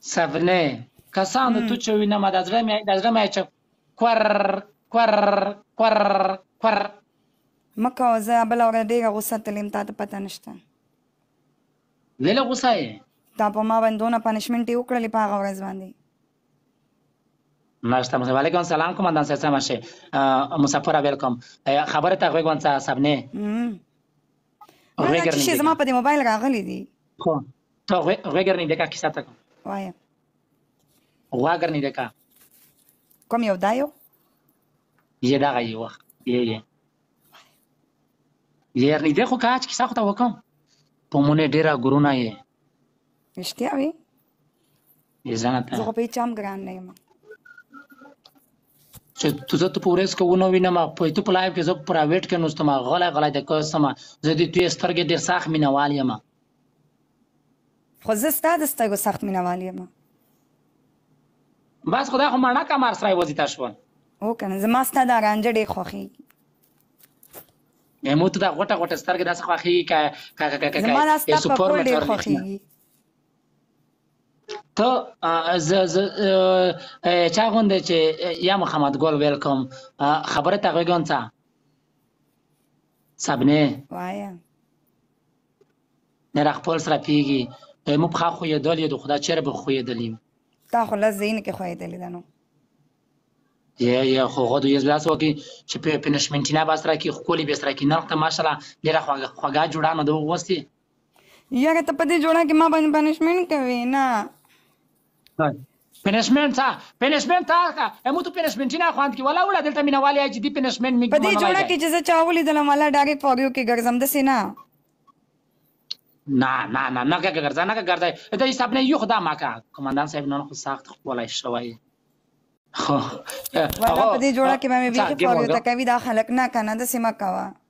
سبنه کسانو تو چوی نما د زړه مې د زړه مې چپ کور کور کور کور مکه زه بل ورځ ډیره غوسه تلم تا ته پته نشته ویله غوسه یې تا په ما باندې دونه پنشمنټ یې وکړلې په هغه ورځ باندې ناشته مسافر وعلیکم سلام کماندان صاحب سم شه مسافر ویلکم خبره ته غوږ ونڅه سبنه غږ چې زما په دې موبایل راغلي دي خو ته غږ نه دکا کیسه تا کوم وایا غږ نه دکا کوم یو دایو یې دا غي وخت یې یې یې نه دې خو کاچ کیسه خو ته وکم په مونږه ډیره ګرونه یې اشتیا وي زه خو په چم ګران نه یم چې تو زه ته په ورځ کې ونه وینم په تو په لایو کې زه پرایویټ کې نوستم غلا غلا د کوسم زه دې توې سترګې ډېر ساخ مینوال یم خو زه ستا د سترګو سخت مینوال یم بس خدا خو مړه کمر سره وځي تاسو او کنه زما ستا د رانج ډېر خوخي مو ته دا غټه غټه سترګې داسې خوخي کا کا کا کا سپورمټ ډېر خوخي ته ز ز چا غوندې چې یا محمد ګل ویلکم خبره ته غوږون څه سبنه وایا نه خپل سره پیږي مو په خو یې دل یې د خدا چیرې به خو یې دلی تا خو لز زین کې خو یې دلی دنو یې یې خو غو دوی زلاس وکي چې په پنشمنټینا باسره کې خولي به سره کې نن ته ماشاءالله ډیره خوږه خوږه جوړانه دوه وسته یاره ته په دې جوړه کې ما باندې پنشمنټ کوي نه پنشمنټ تا پنشمنټ تا کا امو ته پنشمنټ نه خواند کې ولا ولا دلته مینا والي چې دی پنشمنټ میګ په دې جوړه کې چې زه چاولې دلم ولا ډایرکټ فور یو کې ګرځم د سینا نه نه نه نه که ګرځا نه که ګرځا دا حساب نه یو خدا ما کا کمانډان صاحب نن خو سخت خپلای شوی خو ولا په دې جوړه کې مې بیا فور یو ته کوي دا خلک نه کنه د سیما کوا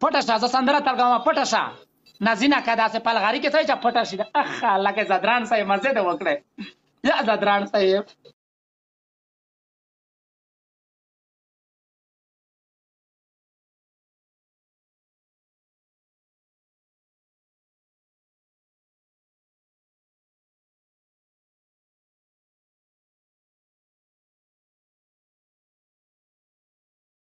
پټه شه زه سندره تلګوم پټه شه نازینه که داسې پلغاري کې څه چې پټه شي اخ لکه زدران صاحب مزه دې وکړی یا زدران صاحب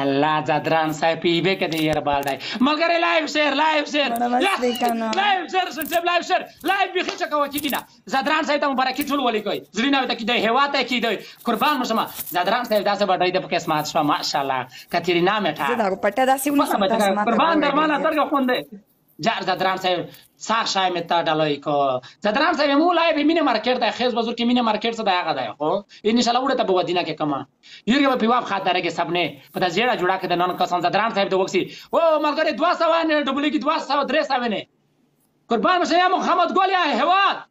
الله ځدران صاحب پیبه کې دی ير بال دی مګر لایو شیر لایو شیر لایو شیر سن صاحب لایو شیر لایو به خچ کوي چې نه ځدران صاحب ته مبارکي ټول ولي کوي زړه نه وته کې دی هوا ته کې دی قربان مسما ځدران صاحب داسې بډای د پکې سمات شو ماشاءالله کتیرینا میټا زه دا پټه داسې ونه سم تاسو ما قربان درمانه ترګه خوندې جار زدران صاحب سار شای می تا ډلای کو زدران صاحب مو لای به مینه مارکیټ ده خیز بزرگ کی مینه مارکیټ څه ده هغه ده خو ان شاء الله وړه ته به ودینه کې کما یوګه به پیواب خاطر کې سب نه په د زیړه جوړه کې د نن قسم زدران صاحب د وکسی او ملګری 200 نه ډبل کی 200 300 نه قربان شې محمد ګل یا هوا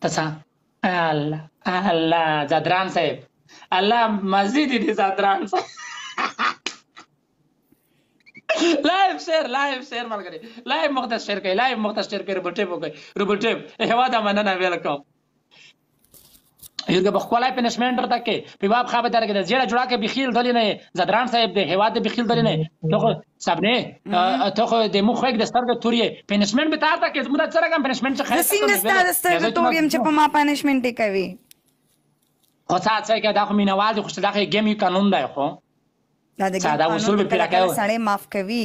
تسا الله الله زدران صاحب الله مزي دي دي زدران صاحب لایو شیر لایو شیر ملګری لایو مختصر شیر کوي لایو مختصر شیر کوي روبوټیپ وکړي روبوټیپ هوا دا مننه ویلکم یورګه بخوالای پنشمنت درته کې پیواب خواب درګه د زیړه جوړه کې بخیل دلی نه زدران صاحب د هوا د بخیل دلی نه ته خو سبنه ته خو د مخ یک د سترګ تورې پنشمنت به تاسو کې زموږ سره کوم پنشمنت څه خیر څنګه ستاسو سترګ تورې چې په ما پنشمنت کوي خو څه څه کې دا خو مینوال دي خو څه دا خو ګیمي قانون دی خو دا د ګیم قانون په کله سړی معاف کوي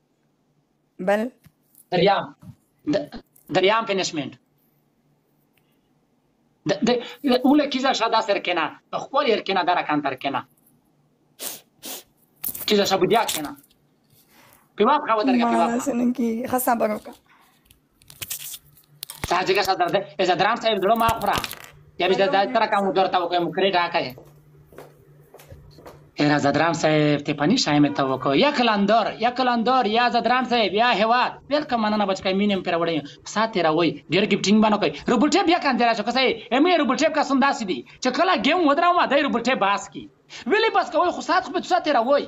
بل دريام دريام پنشمنټ د د اوله کیزه شاده سر کنه خپل ير کنه دره کان تر کنه کیزه شابو دیا کنه په واقع و درګه په واقع سنن کی خاصه بروکا تاجک صدر ده اذا درام صاحب زړه ما خورا یا به دا تر کوم درته وکم کړی راکای هر زدرام صاحب ته پنی شایم ته وکو یا کلاندور یا کلاندور یا زدرام صاحب یا هواد ډیر کوم مننه بچ کای مینم پر وړی ساته راوي ډیر گیفټینګ باندې کوي روبل ټیپ بیا کاندې راځو کسې امې روبل ټیپ کا سنداسې دي چې کله گیم ودراو ما دای روبل ټیپ باس کی ویلې بس کوي خو سات خو به ساته راوي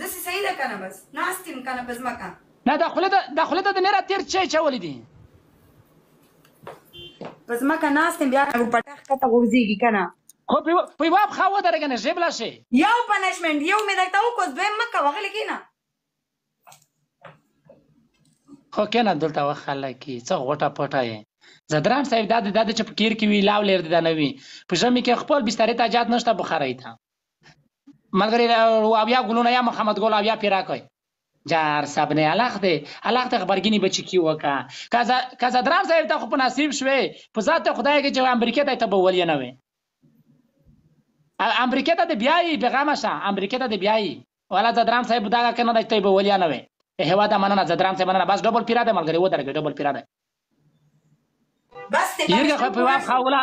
دسی صحیح ده کنه بس ناست یم کنه په ځمکه نه دا خوله ده دا خوله ده د میرا تیر چه چولی دی په ځمکه ناست یم بیا په پټخ کته غورځیږي کنه خو په یوه پښه ودرېږه نه ژبله شي یو پنشمنټ یو مې درته وکړ دویم مه کوه غلې کېنه خو کېنه دلته وه خلک یې څه غوټه پټه یې زدران صاحب دا د دا د چې په کیر کې وي لاو لیر د دا نه وي په ژمي کې خپل بسترې ته اجازه نشته بخارۍ ته ملګری او بیا ګلونه یا محمد ګل او یا پیرا کوي جار صاحب نه الخ دی الخ ته خبرګینی بچی کی وکا کازا کازا دران صاحب ته خو په نصیب شوي په ذات خدای کې چې امریکا ته ته بول نه وي امریکا ته بیاي پیغام شه امریکا ته بیاي ولا زدران صاحب دا کنه دای ته بول نه وي هوا دا مننه زدران صاحب مننه بس ډبل پیرا ده ملګری و درګه ډبل پیرا ده بس ته یو خو په واخ خاولا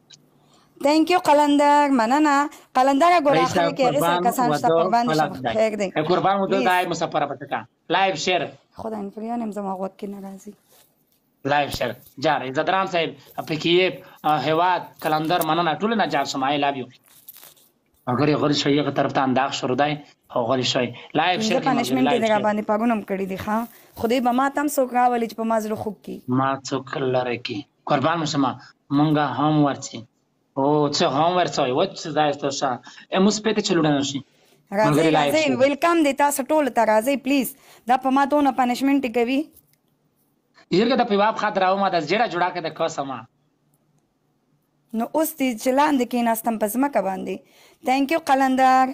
تنکیو قلندر مننه قلندر ګور اخر کې هغه سر کسان شته قربان دي شم خیر دی قربان مو ته دای مسافر پټکا لایو شیر خدای ان فریان هم زما وخت کې ناراضي لایو شیر جار عزت رام صاحب پکیب هواد قلندر مننه ټول نه جار سمای لایو یو اگر غل شي هغه طرف ته انداز شروع دی او غل شي لایو شیر پنشمنت دې را باندې پاګونم کړی دی ښا خدای به ما تم سوکرا ولې چې په ما زړه خوب کی ما څوک لره کی قربان مو شمه مونږه هم ورچی او څه هم ورڅوي و څه ځای ته شه امو سپه ته چلوډه نشي راځي راځي ویلکم دی تاسو ټول ته راځي پلیز دا په ما دونه پنشمنټ کوي یرګه د پیواب خاطر او ما د جړه جوړا کې د قسمه نو اوس دې چې لاندې کېناستم په ځمکه باندې تینکیو قلندر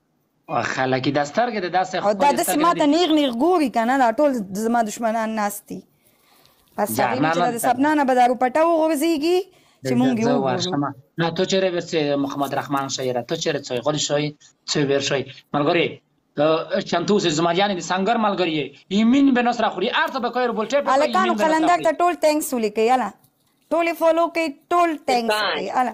خلک د سترګې د داسې او دا داسې ماته نیغ نیغ ګوري کنه دا ټول زما دشمنان ناست دي پس هغوی مې چې د سپنا نه به دا روپټه وغورځېږي چې مونږ یې وګورو نه تو چېرې ورڅې محمد رحمان شاعره تو چېرې څوی غلی شوی څوی ویر شوی ملګرې چمتو اوسې زما جانې د سنګر ملګری یې ایمین به نصره خوري هر څه به کوي ربول ټیپ هلکانو قلندر ته ټول تینکس ولیکئ هله ټولې فالو کوي ټول تینکس کوي هله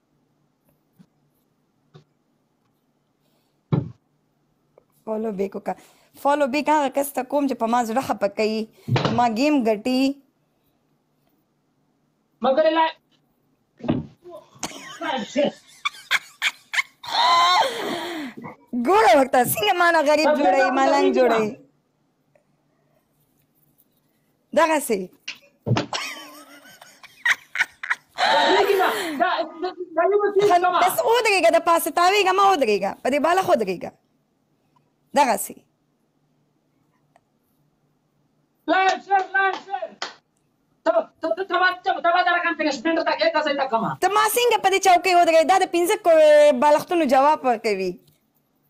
فالو بیک وکړه فالو بیک هغه کس ته کوم چې په ما زړه خپه کوي ما گیم ګټي مګر لا ګوره ورته څنګه مانه غریب جوړي ملنګ جوړي دغه سي بس ودرېږه د پاسه تاوېږه مه ودرېږه په دې بالا خو ودرېږه دغسې ته ما څنګه په دې چوکۍ ودرېږه دا د پنځه بالښتونو جواب ورکوي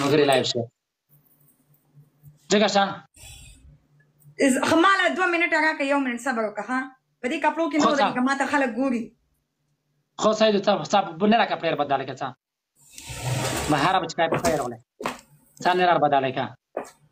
مګر لایو شو څنګه شان از خماله 2 منټه راکې یو منټ صبر وکړه ها په دې کپلو کې نو دغه ماته خلک ګوري خو سید ته صاحب بنه راکې پلیر بدل کې څه مهارا بچکای په خیر ولې څنګه را بدل کې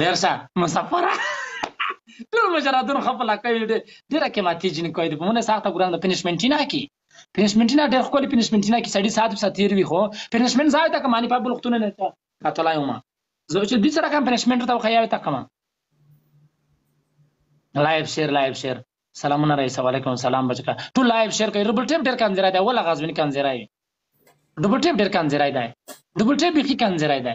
ورشه مسافر ټول مجراتونه خپل کوي ډیره قیمتي جن کوي په مونږه سخته ګران د پنشمنټینا کی پنشمنټینا ډیر خپل پنشمنټینا کی سړی سات سات تیر وي خو پنشمنټ ځای ته کمانی په بل وختونه نه تا کتلای ما زه چې دې سره کوم پنشمنټ ته خو یاوي تا کوم لایو شیر لایو شیر سلامونه رئیس علیکم سلام بچکا ټول لایو شیر کوي ربل ټیپ ډیر کنځرای دی ولا غزبن کنځرای ډبل ټیپ ډیر کنځرای دی ډبل ټیپ بيخي کنځرای دی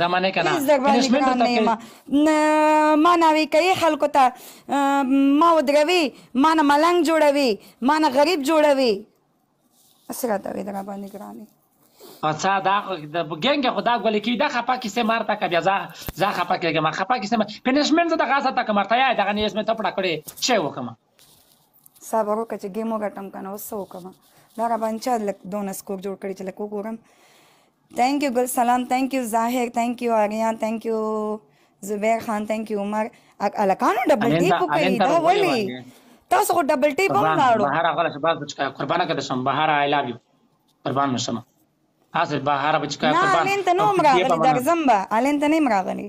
رمانه کنه پلیز در باندې پنشمنټ ګران ته نه یم کې نه ما ناوی کوي خلکو ته ام، ما ودروي ما نه ملنګ جوړوي ما نه غریب جوړوي هسې راته وایي در باندې ګران یې. اچھا دا خو د ګنګ خو دا ګل کی دا خپا کی سے مارتا کا بیا زا زا خپا کی ما خپا کی سے پنشمنٹ زدا غاسا تا کمر تا یا دغه نیس میں تپڑا کړي چه وکما صبر وکړه چې ګیم وګټم کنه اوس څه وکړم دا را باندې چا لک دونه سکور جوړ کړی چې لک وګورم ثانک یو ګل سلام ثانک یو ظاهر ثانک یو آریان ثانک یو زبیر خان ثانک یو عمر الکانو ډبل ټیپ کوي دا ولی تاسو خو ډبل ټیپ هم لاړو بهر غل شباز بچکا قربانه کده شم بهر آی لاو یو قربان مشم حاضر بهر بچکا قربان نه الین ته نو مراغلی درځم به الین ته نه مراغلی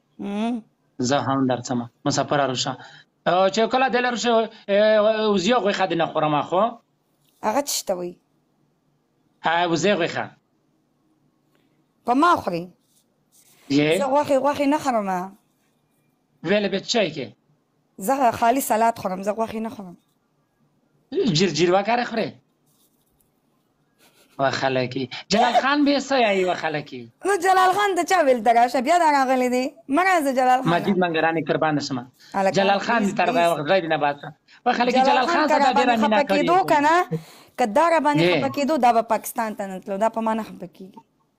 زه هم درڅم مسافر رشه چې کله د لر شو وزیو غوښه د نه خورم خو هغه څه ته وي ها وزې غوښه په ما خوري زه غوښه غوښه نه خورم ویل به چای کې زه خالي سلاد خورم زه غوښه نه خورم جیر جیر وکره خره و خلکی جلال خان به څه یای و خلکی نو جلال خان ته چا ویل ترا شبیا دا راغلی دی مرز جلال خان مجید منګرانی قربان سم جلال خان دې تر وخت غیر نه باسه و خلکی جلال خان ته دا ډیر مینا کړی دو کنه کدا را باندې خپکیدو دا پاکستان ته نتلو دا په معنا خپکیږي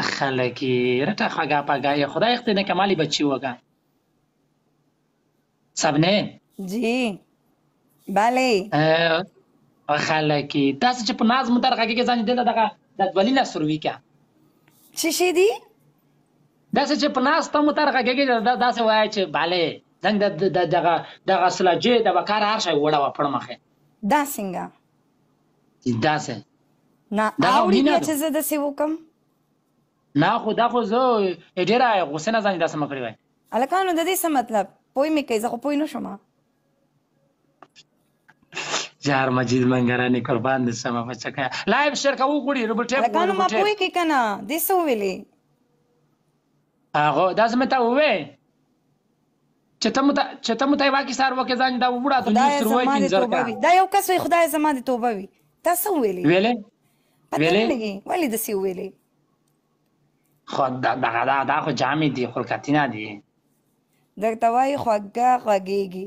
خلکی رټه خګا پګا یې خدای خته نه کمالی بچی وګا سبنه جی بله خلکی تاسو چې په ناز متر غږی کې ځان دې دغه د دولی نه سروي کا څه شي دي داسې چې په ناز ته متر غږی کې داسې وای چې bale زنګ د دغه دغه سلاجې د وکار هر شي وړه و پړمخه دا څنګه داسې نه اوړي بیا چې زه داسې وکم نه خو دا خو زه ډېره غوسه نه ځانې داسې مه کړی وای هلکانو د دې څه مطلب پوه مې کوي زه خو پوه نه شوم جار مجید منګرانی قربان دې سم بچکه لایو شیر کا وګړي ربل ټیپ وګړي لکه ما پوي کې کنه دې سو ویلې هغه داسې مې ته ووې چې ته مت چې ته مت واکي سار وکه ځان دا وړا ته نو سروي پنځر کا دا یو کس وي خدای زما دي توبه وي تاسو ویلې ویلې ویلې ویلې د سی ویلې خو دا دغه دا دا خو جامې دي خلکتینه دي دغه توای خوګه خوګيږي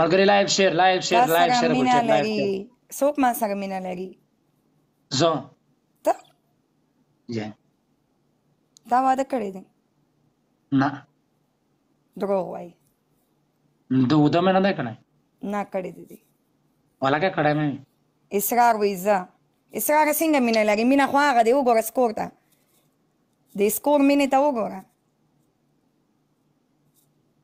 ملګری لایک شیر لایک شیر لایک شیر ګل چک لایک شیر څوک ما سره مینا لري زه ته جی دا واده کړی دی نه دروغ وایي د وده مې نه دی کړی نه کړی دی دی ولکه کړی مې اسرار وایي زه اسرار څنګه مینه لري مینه خو هغه دی وګوره سکور ته د سکور مینې ته وګوره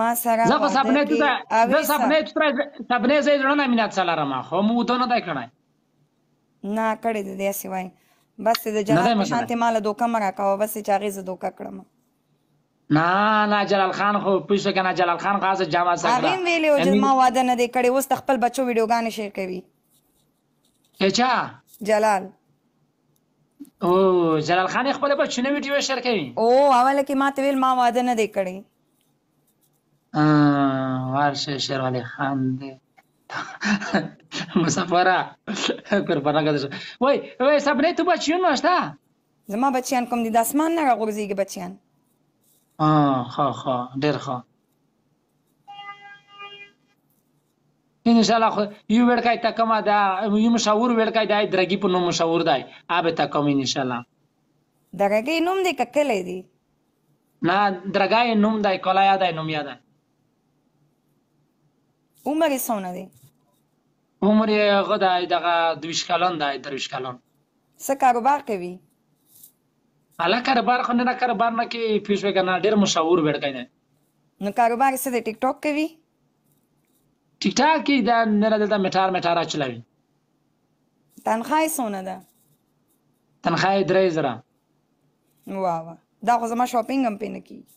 ما سره زه په سپنې تو ته زه سپنې تو ته سپنې زې زړه نه مینات سره لرم خو مو ته نه دی کړای نه کړی دې داسې وای بس د جنت په شانته مال دوکه مرا کاوه بس چې هغه زه دوکه کړم نه نه جلال خان خو پوښتنه کنه جلال خان غازه جامه سره هغه ویلو چې ما واده نه دی کړی اوس خپل بچو ویډیوګانې شیر کوي چا جلال او جلال خان خپل بچونه ویډیو شیر کوي او اوله کې ما ته ویل ما واده نه دی کړی ا ورشه شیر علي خان دی مسافره قربانه کده وای وای سب نه ته بچیون واشتا زما بچیان کوم دي د اسمان نه غورځيږي بچیان اه خو خو ډېر خو ان شاء الله خو یو وړکای تا کما دا یو مشاور وړکای دا درګي په نوم مشاور دی اوبه تا کوم ان شاء الله درګي نوم دې ککلې دی نه درګای نوم دی کلا یاد دی نوم یاد عمر یې څونه دی عمر یې هغه دی دغه دویش کلن دی درویش کلن څه کاروبار کوي هله کاروبار خو نه کاروبار نه کې پیښوي کنه ډېر مشاور وړکای دی نو کاروبار څه دی ټیک ټاک کوي. ټیک ټاک کې دا نه دلته میټار میټارا چلاوي. تنخواه یې څونه ده؟ تنخواه یې درې زره. واه واه دا خو زما شاپینګ هم پې نه کېږي.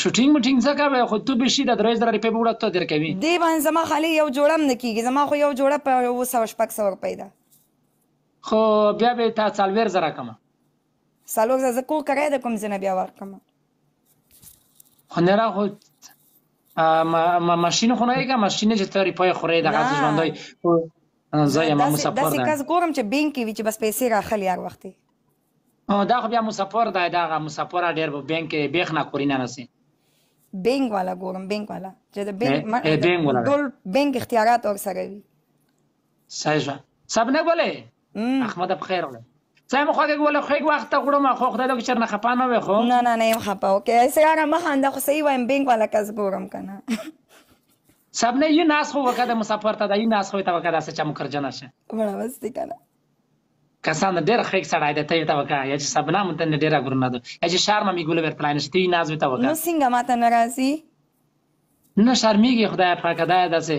شوټینګ مټینګ څه کوي خو تو به شي د درې زره روپۍ به وړه ته درکوي. دې باندې زما خالي یو جوړه هم نه کېږي زما خو یو جوړه په اووه سوه شپږ سوه روپۍ ده. خو بیا به تا څلوېښت زره کړم. څلور زره زه کور کرای د کوم ځای نه بیا ورکړم خو نه را خو ما ماشین خو نه یګه ماشین چې تری پای خورې د غاز ژوندای زه یم مسافر ده داسې کس ګورم چې بینک کې وي چې بس پیسې راخلي هر وخت دا خو بیا مسافر دی دا غا مسافر ډېر په بانک کې بیخ نه کوري نه نسی بانک والا ګورم بانک والا چې د بانک ټول بانک اختیارات اور سره وي صحیح سب نه بوله احمد په خیر وړه سم خو کې ولا خو وخت غړم خو خدای دې چرنه خپه نه وي خو نه نه نه يم خپه اوکي سره نه مخانده خو صحیح وایم بینګ والا کس ګورم کنه سب نه یی ناس خو وکړه مسافر ته دای ناس خو ته وکړه سچ مو کرجنه شه وړه وستي کنه کسان ډېر خیک سړای دی ته یې ته وکړه یا چې سبنا مونږ ته ډېر غرونه ده یا چې شار مې ګول ورته لاین شته ناز وته وکړه نو څنګه ماته ناراضي نه شرمېږي خدای پاک دا داسې